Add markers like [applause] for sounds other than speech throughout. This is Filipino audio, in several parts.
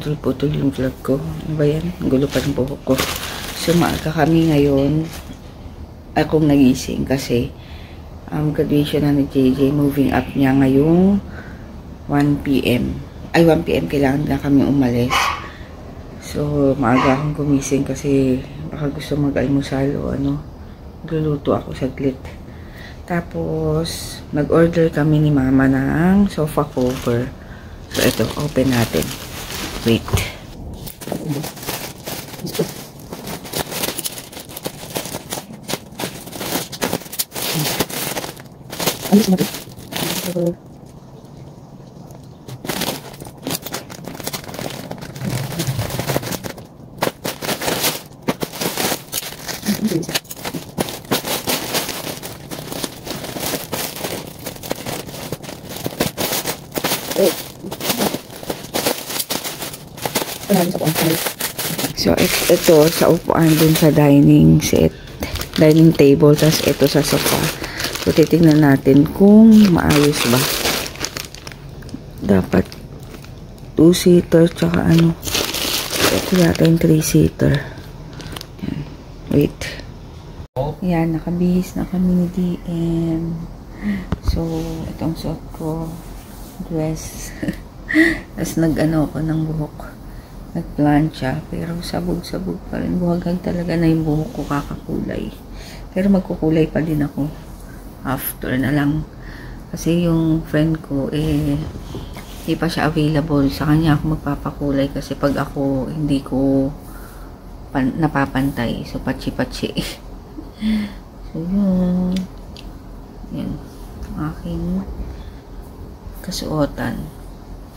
Paputol-putol yung vlog ko. Ano ba yan? Gulo pa ng buhok ko. So, maaga kami ngayon. Akong nagising kasi um, graduation na ni JJ. Moving up niya ngayong 1 p.m. Ay, 1 p.m. kailangan na kami umalis. So, maaga akong gumising kasi baka gusto mag-almusal o ano. Magluluto ako saglit. Tapos, nag-order kami ni mama ng sofa cover. So, ito, open natin. Wait. So, ito sa upuan dun sa dining set. Dining table. Tapos ito sa sofa. So, titingnan natin kung maayos ba. Dapat two-seater tsaka ano. Ito yata yung three-seater. Yan. Wait. Yan, nakabihis na kami ni DM. So, itong suot ko. Dress. [laughs] Tapos nag-ano ako ng buhok nagplancha pero sabog-sabog pa rin. Buhagag talaga na yung buhok ko kakakulay. Pero magkukulay pa din ako after na lang. Kasi yung friend ko eh hindi pa siya available sa kanya. Ako magpapakulay kasi pag ako hindi ko pan, napapantay. So pachi-pachi [laughs] so yun. Yun. Aking kasuotan.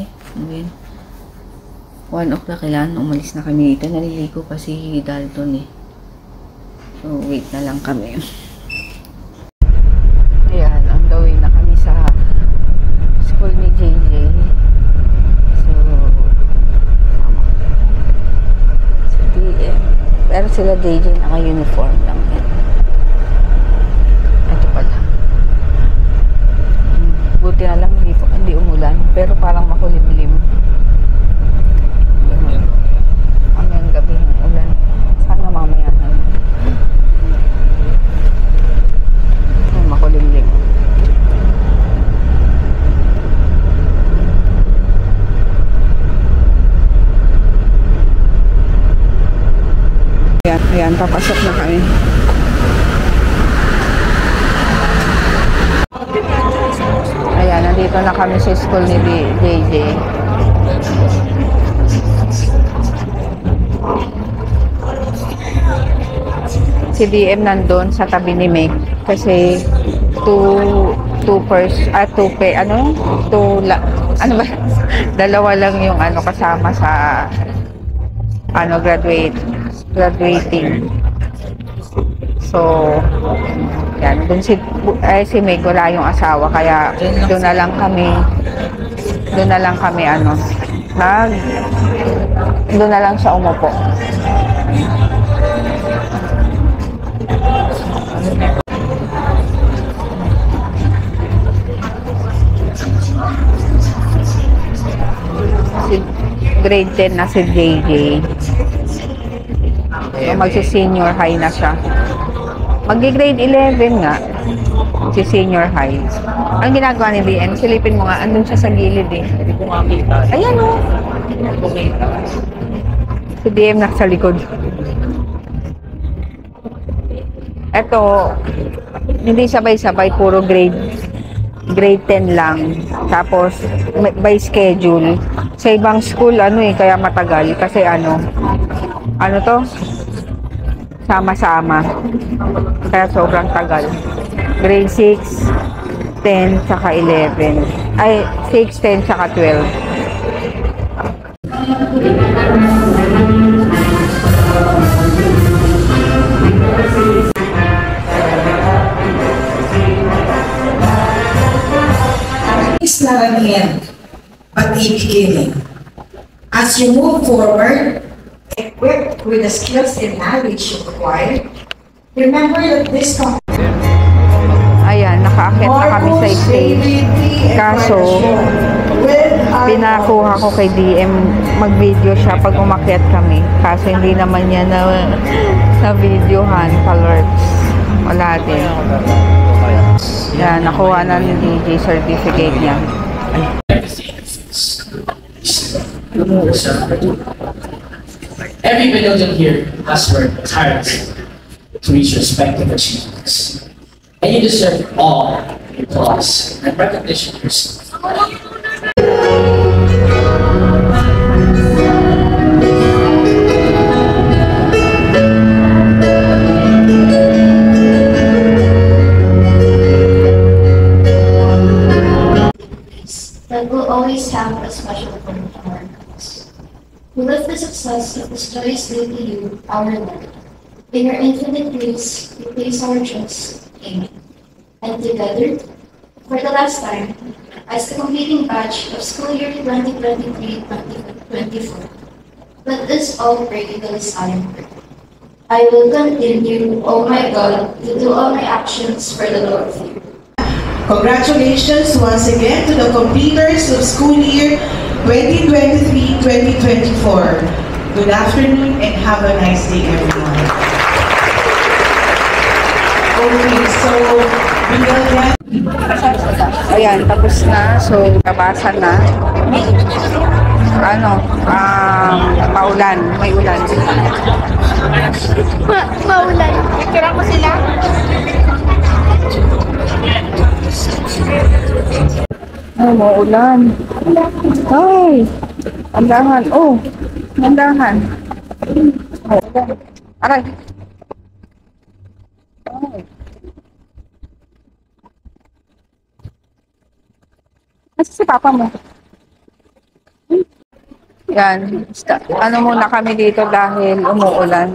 Eh ano yun 1 o'clock kailangan umalis na kami dito. Naliligo pa si Dalton eh. So, wait na lang kami. Ayan, on the way na kami sa school ni JJ. So, sama. Sa DM. Pero sila JJ naka-uniform lang yan. Pala. Hmm, Buti na lang hindi, hindi umulan. Pero parang makulimlim. Mamayang gabi ng ulan. Sana mamaya na. Ay, makulimlim. Ayan, ayan, papasok na kami. Ayan, nandito na kami sa school ni JJ. si DM nandun sa tabi ni Meg kasi two two pers ah two pe ano two ano ba [laughs] dalawa lang yung ano kasama sa ano graduate graduating. So yan. Dun si ay si Meg wala yung asawa. Kaya doon na lang kami doon na lang kami ano nag doon na lang siya umupo. Si grade 10 na si JJ. So, magsi-senior high na siya. Maggi-grade 11 nga. Si senior high. Ang ginagawa ni BN, silipin mo nga, andun siya sa gilid eh. Hindi ko makita. Ayan o. Kumita. Si DM nasa likod. Eto, hindi sabay-sabay, puro grade grade 10 lang. Tapos, by schedule. Sa ibang school, ano eh, kaya matagal. Kasi ano, ano to? Sama-sama. Kaya sobrang tagal. Grade 6, 10, saka 11. Ay, 6, 10, saka 12. It's not an but a beginning. As you move forward, with the skills and knowledge you acquired, remember that this company Ayan, nakaakyat na kami sa stage. Kaso, will Pinakuha ko kay DM mag-video siya pag umakyat kami. Kaso hindi naman niya na, na videohan, kalords. Wala din. Yan, nakuha na ni DJ certificate niya. Every Benildian here has worked tirelessly to reach respective achievements. And you deserve all applause and recognition yourself. We lift the success of this joyous day to you, our Lord. In your infinite grace, we place our trust. Amen. And together, for the last time, as the completing batch of school year 2023-2024, let us all pray the prayer. I will continue, O my God, to do all my actions for the Lord you. Congratulations once again to the completers of school year 2023-2024. Good afternoon and have a nice day, everyone. Okay, so Binilgan Ayan, tapos na. So, nabasa na. Ano, um, maulan. May ulan. Maulan. Oh, maulan. Ay, andahan. Oh, andahan. Oh. Aray. Ay. Asa si papa mo? Yan. Ano muna kami dito dahil umuulan.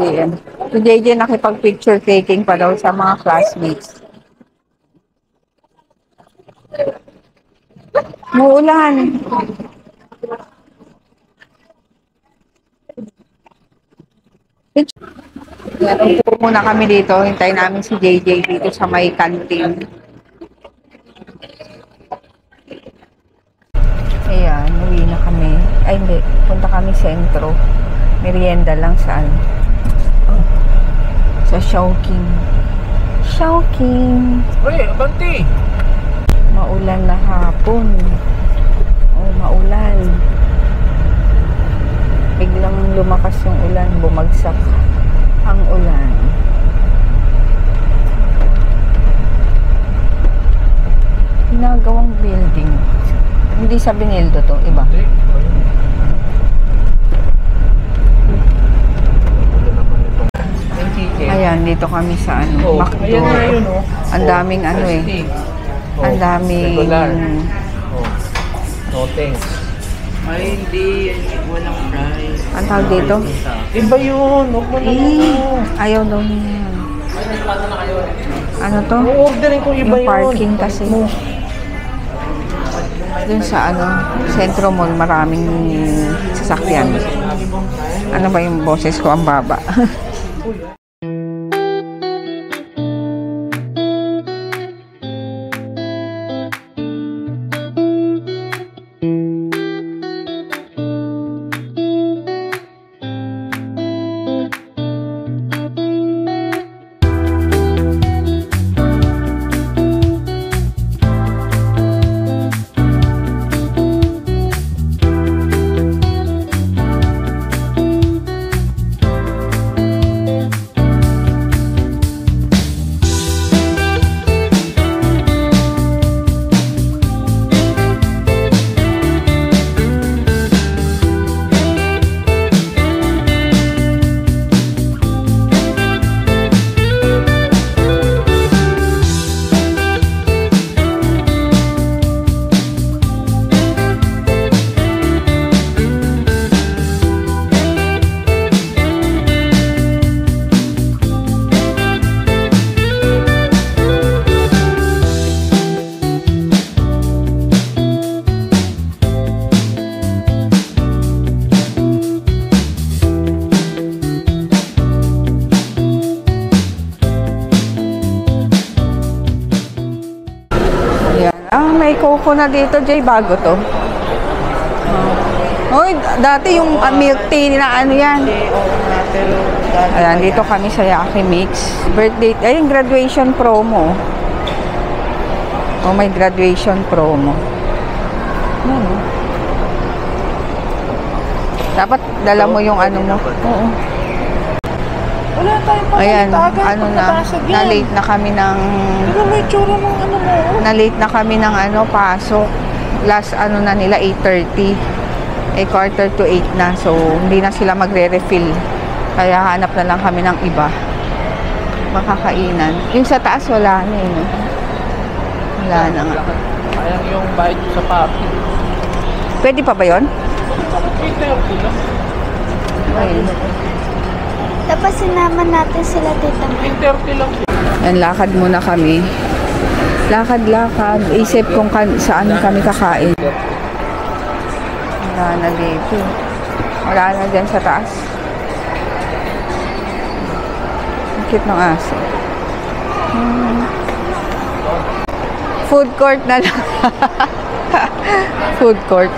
Yan. Si JJ nakipag-picture taking pa daw sa mga classmates. Muulan. Upo muna kami dito. Hintay namin si JJ dito sa may canteen. Ayan, uwi na kami. Ay, hindi. Punta kami sentro. Merienda lang sa ano. Sa Showking. Showking. Uy, Banti! Maulan na hapon. Oh, maulan. Biglang lumakas yung ulan, bumagsak ang ulan. Ginagawang building. Hindi sa Binildo to, iba. Ayan, dito kami sa ano, Oh, McDo. oh. Ang daming ano eh. Oh, Ang daming regular. Oh, no thanks. Ay, hindi. Walang price. ang tawag dito? Iba yun, huwag mo na Eh, ayaw daw niya. Ano to? Orderin ko iba Yung yun. parking kasi. Dun sa ano, Centro Mall, maraming sasakyan. Ano ba yung boses ko? Ang baba. [laughs] na dito, Jay. Bago to. Uy, dati yung ah, milk tea na ano yan. Ayan, dito kami sa Yaki Mix. Birthday, ayun, graduation promo. Oh, may graduation promo. Ayan, oh. Dapat dala mo yung ano mo. Oo. Wala tayong Ayan, pagkakatagan. ano na, na late na kami ng Pero may tsura ng ano mo. na late na kami ng ano, pasok. Last ano na nila, 8.30. Eh, quarter to 8 na. So, hindi na sila magre-refill. Kaya hanap na lang kami ng iba. Makakainan. Yung sa taas, wala na eh. no? Wala na nga. Sayang yung bayad sa papi. Pwede pa ba yun? Bakit 8.30 lang? Ayun. Tapos sinama natin sila tita mo. 8.30 lang. Yan, lakad muna kami. Lakad-lakad. Isip kung kan saan kami kakain. Wala na dito. Wala na dyan sa taas. Ang cute ng aso. Hmm. Food court na lang. [laughs] Food court.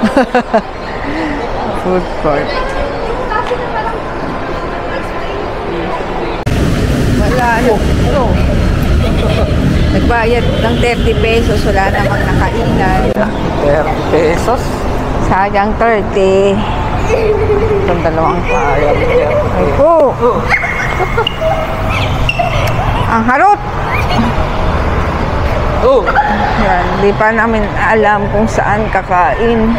[laughs] Food court. Wala ano. Ano? Nagbayad ng 30 pesos, wala namang nakainan. 30 pesos? Sayang 30. Itong dalawang Sayang 30. Ay po. Ang harot. Oh! Yan, di pa namin alam kung saan kakain.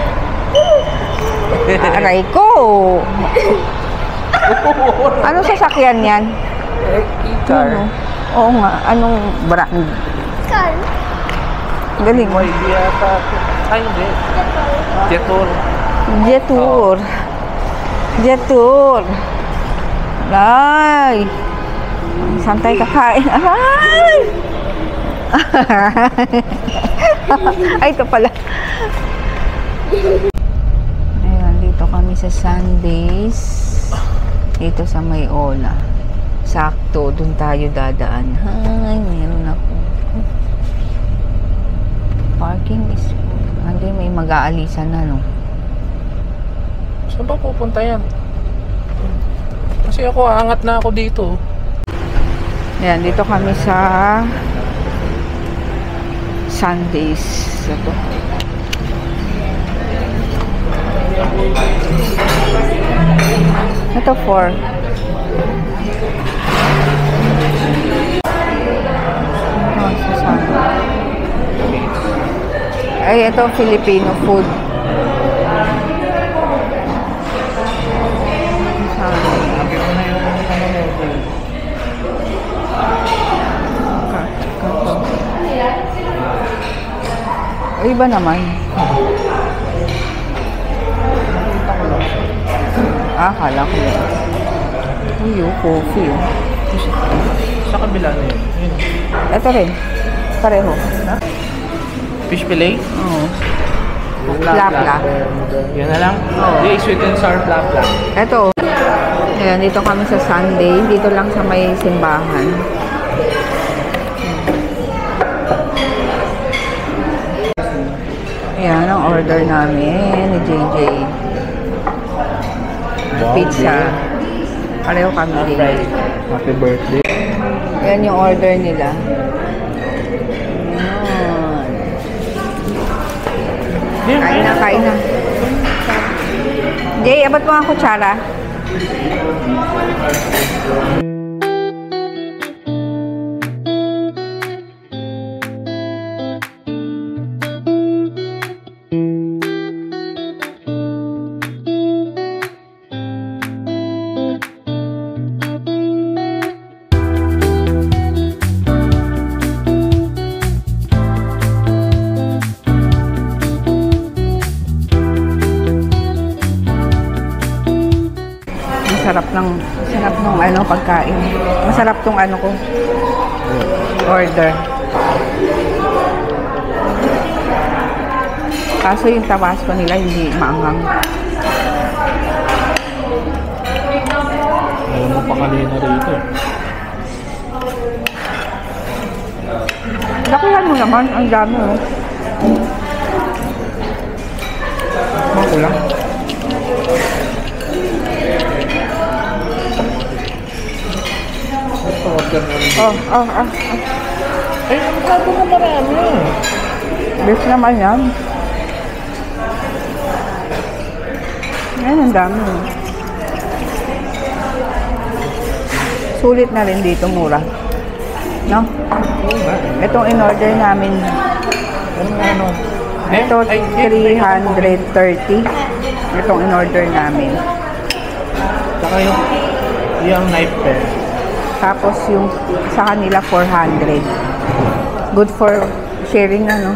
Aray ko. [laughs] Ano sasakyan yan? Car. Ano? Oo nga, anong brand? Car. Galing. May yata. Ay, hindi. Jetour. Jetour. Jetour. Ay. Saan tayo kakain? [laughs] Ay! Ay, ito pala. Ayan, dito kami sa Sundays. Dito sa Mayola. Sakto, dun tayo dadaan. Ay, meron ako. Parking is. Hindi, may mag-aalisan na, no? Saan ba pupunta yan? Kasi ako, aangat na ako dito. Ayan, dito kami sa Sundays. Ito. Ito, four. Sundays. Ay, ito, Filipino food. Iba naman. Ah, kala ko yun. Uy, coffee. Oh. Sa kabila na yun. Yun. Ito rin. Pareho. Fish fillet? Oo. Plapla. Yan na lang? Oo. Yeah, sweet and sour plapla. Ito. Ayan, dito kami sa Sunday. Dito lang sa may simbahan. Ayan ang order namin ni JJ. Pizza. Pareho kami din. Happy birthday. Ayan yung order nila. Ayan. Kain na, kain na. Jay, abot mo ang kutsara. Masarap tong ano ko. Order. Kaso yung tabasco nila hindi maanghang. Ayaw mo pa kanina rito. Lakihan mo naman. Ang dami oh. Mga order na rin. Oh, oh, oh. Ay, ang sabi na marami. Beef naman yan. Ayan, ang dami. oh. Sulit na rin dito, mura. No? Itong in-order namin, Ano nga ano? ito Ay, ay, 330. Itong in-order namin. Saka yung, yung knife pen. Tapos yung sa kanila 400. Good for sharing ano.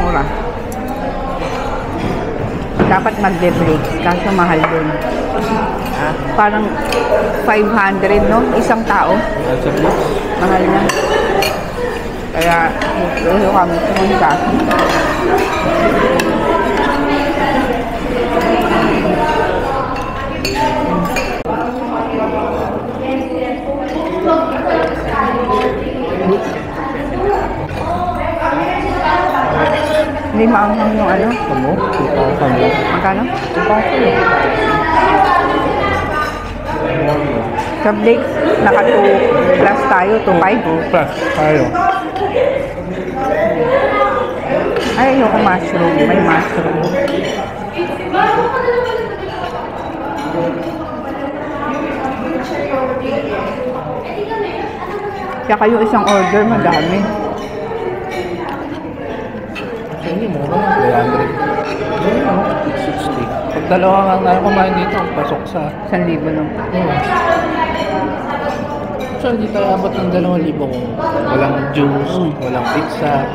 Mura. Dapat magbe-break kaso mahal din. Ah, parang 500 no? Isang tao. Mahal na. Kaya dito kami pumunta. Hindi maanghang yung ano. Ano? 2,000 lang. Magkano? 2,000 lang. Sa Blake, naka 2 plus tayo, 2.5. Plus, tayo. Ay, ayoko mushroom. May mushroom. Tsaka yung isang order, madami. Sa inyo, mura lang. 300. Ayun, ano? 60. Pag dalawa nga tayo kumain dito, pasok sa... 1,000 lang. Hmm. So, hindi tayo abot ng 2,000 kung walang juice, walang pizza.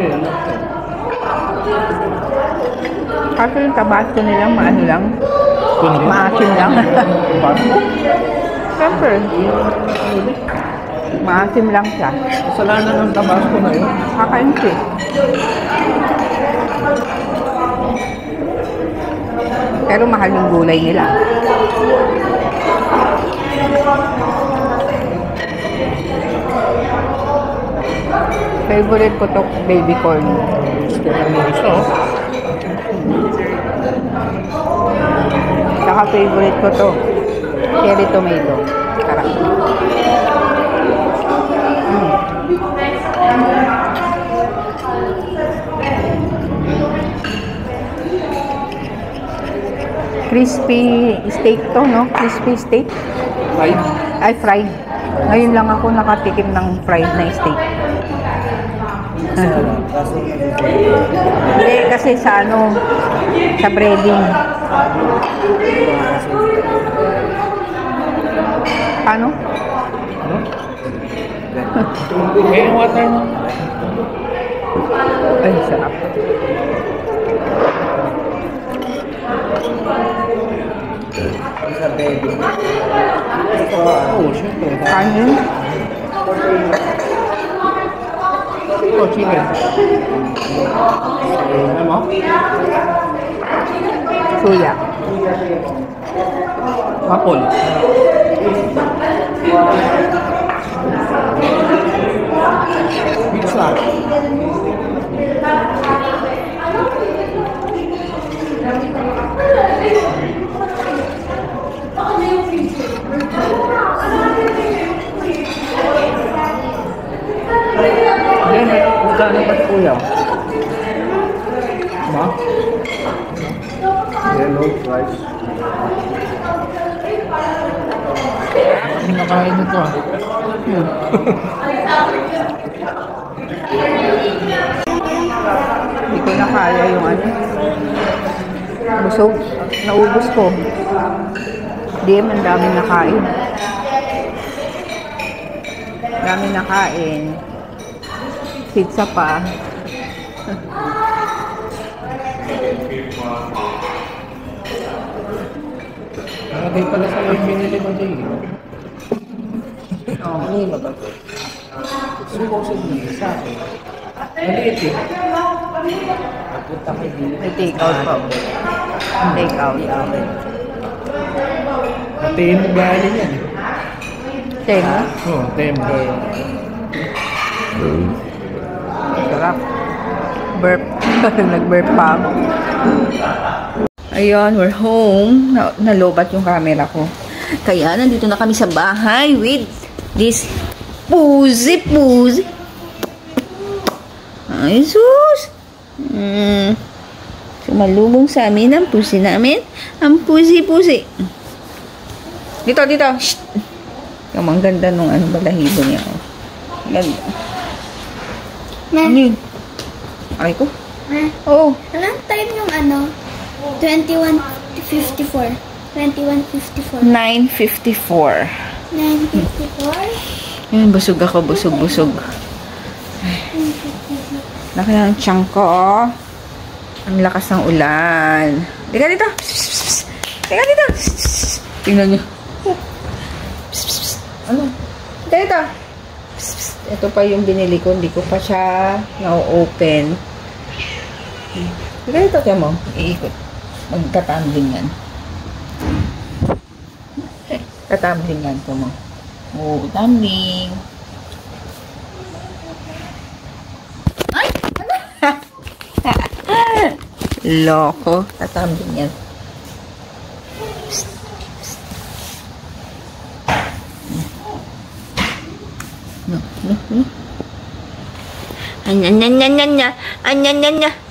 Eh, ano? Kaso yung tabasco nilang maano lang, maasim lang. Siyempre, [laughs] maasim lang siya. Kasalanan ng tabasco na yun. Kakain siya. Pero mahal yung gulay nila. Favorite ko to baby corn. Ko. Saka favorite ko to cherry tomato. Tara. Crispy steak to, no? Crispy steak. Five. Ay, fried. Ngayon lang ako nakatikim ng fried na steak. Hindi, kasi sa ano, sa breading. Ano? [laughs] Eh, yung water mo. Ay, sarap. Oo, syempre. Kanin? Ito, chicken. Ano mo? Suya. Apple. Pizza. Yan, magkano si kuya? Ma? Yellow rice. Ang nakain nito ah. Hindi ko na kaya yung ano. Busog. Naubos ko. Hindi, ang dami nakain. Dami nakain. Pizza pa. Nalagay pala sa yung binili mo Jay. Oh. Ano ba? Supposedly, sa akin. Maliit eh. Nagpunta kay Dili. May take out pa. Take out. Pati yung galing yan eh. Temo? Oo, oh, tempo. Sarap. Burp. [laughs] Nag-burp pa ako. Ayun, we're home. Na nalobat yung camera ko. Kaya nandito na kami sa bahay with this puzi puzi. Ay, sus! Mm. Sumalubong sa amin ang pusi namin. Ang pusi-pusi. Dito, dito. Shh. Yung ang ganda nung ano, balahibo niya. Oh. Ganda. Ano yun? Aray ko? Ma, Oo. anong time yung ano? 21.54. 21.54. 9.54. 9.54? Yun, busog ako. Busog, busog. Laki ng tiyan ko, oh. Ang lakas ng ulan. Teka dito. Teka dito. Tingnan niyo. Ano? Teka dito. Ito pa yung binili ko. Hindi ko pa siya na-open. Teka dito, kaya mo. Iikot. Magtatambling yan. Tatambling yan ko mo. Oo, tumbling. Ay! Ano? [laughs] Loko. Tatambling yan. No, no, no. Anya, anya, anya, anya. Anya, anya, anya.